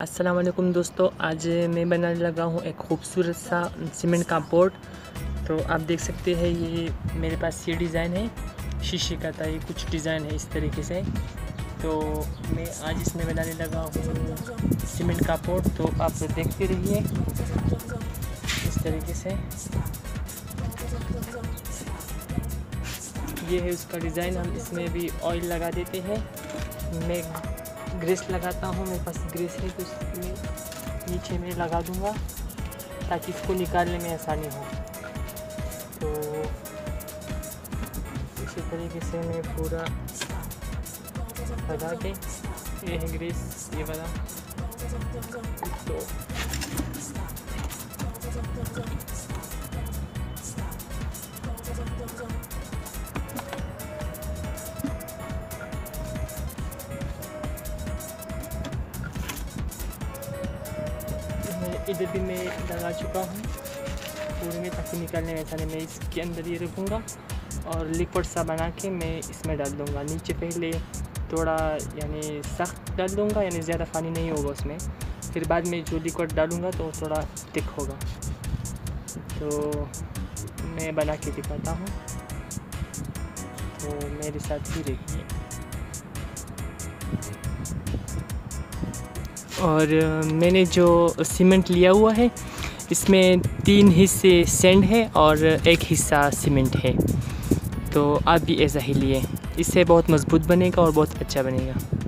अस्सलाम वालेकुम दोस्तों, आज मैं बनाने लगा हूँ एक खूबसूरत सा सीमेंट का बोर्ड तो आप देख सकते हैं, ये मेरे पास ये डिज़ाइन है, शीशे का था, ये कुछ डिज़ाइन है इस तरीके से। तो मैं आज इसमें बनाने लगा हूँ सीमेंट का बोर्ड तो आप देखते रहिए इस तरीके से। ये है उसका डिज़ाइन, हम इसमें भी ऑयल लगा देते हैं। मैं ग्रेस लगाता हूँ, मेरे पास ग्रेस है तो इसमें नीचे में लगा दूँगा, ताकि इसको निकालने में आसानी हो। तो इसी तरीके से मैं पूरा लगा के ये है ग्रेस, ये वाला। तो इधर भी मैं लगा चुका हूँ। पूरे में ताकि निकालने में नहीं मैं इसके अंदर ये रखूँगा और लिक्विड सा बना के मैं इसमें डाल दूँगा। नीचे पहले थोड़ा यानी सख्त डाल दूँगा, यानी ज़्यादा पानी नहीं होगा उसमें। फिर बाद में जो लिक्विड डालूँगा तो थोड़ा थिक होगा। तो मैं बना के दिखाता हूँ। तो मेरे साथ ही देखिए और मैंने जो सीमेंट लिया हुआ है, इसमें तीन हिस्से सेंड है और एक हिस्सा सीमेंट है। तो आप भी ऐसा ही लिए। इससे बहुत मज़बूत बनेगा और बहुत अच्छा बनेगा।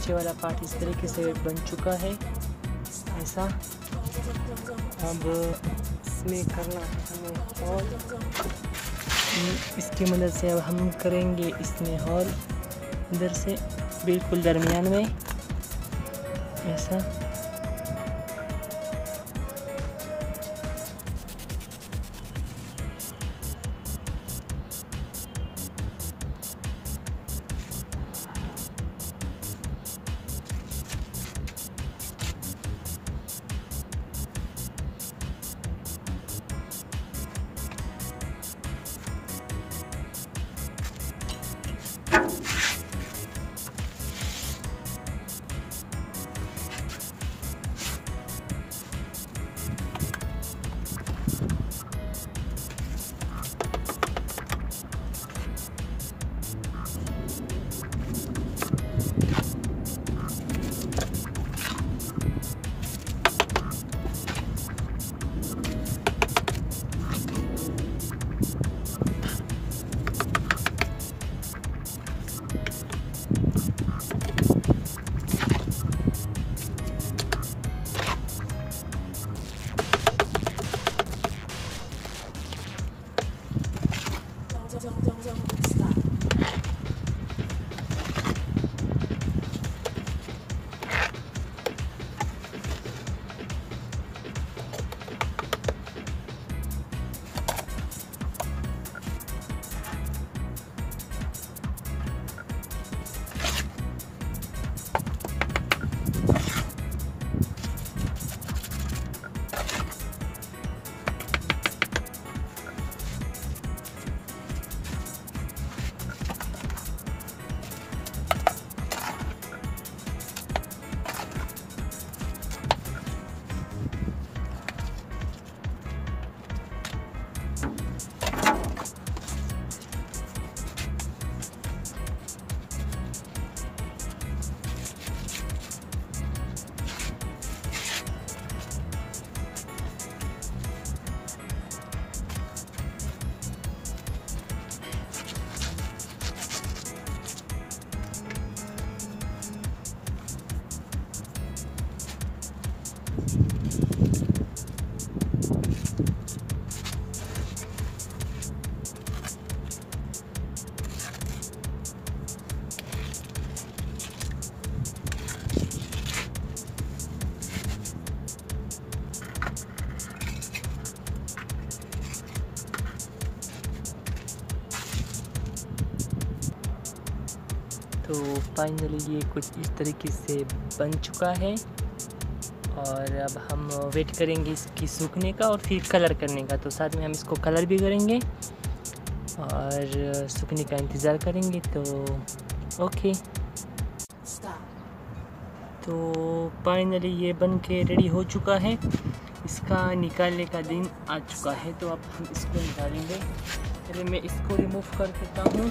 नीचे वाला पार्ट इस तरीके से बन चुका है। ऐसा अब इसमें करना हमें हॉल इसकी मदद से अब हम करेंगे इसमें हॉल इधर से, बिल्कुल दरमियान में। ऐसा। 정정정정 봅시다. तो फाइनली ये कुछ इस तरीके से बन चुका है। और अब हम वेट करेंगे इसकी सूखने का और फिर कलर करने का। तो साथ में हम इसको कलर भी करेंगे और सूखने का इंतज़ार करेंगे तो ओके। तो फाइनली ये बन के रेडी हो चुका है। इसका निकालने का दिन आ चुका है। तो अब हम इसको निकालेंगे। पहले मैं इसको रिमूव कर देता हूँ।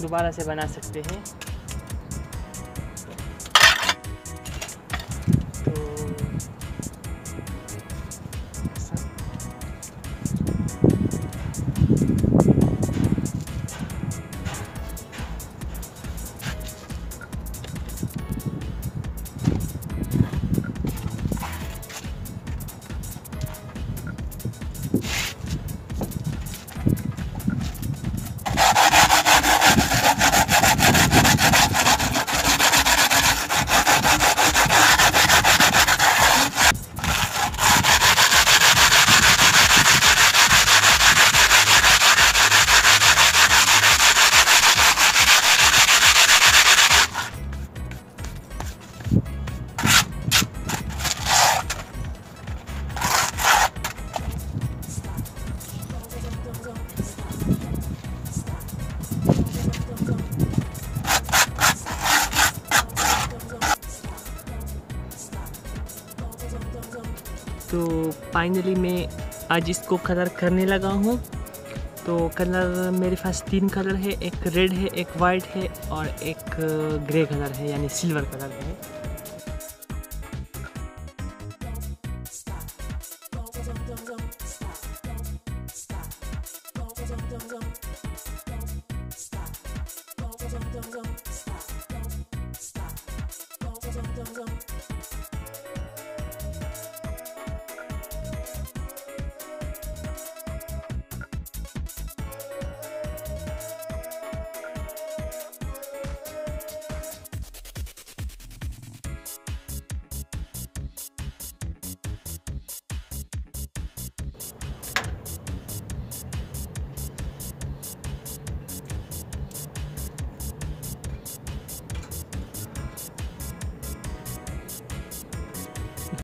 दोबारा से बना सकते हैं। फाइनली मैं आज इसको कलर करने लगा हूँ। तो कलर मेरे पास तीन कलर है, एक रेड है, एक वाइट है और एक ग्रे कलर है, यानी सिल्वर कलर है।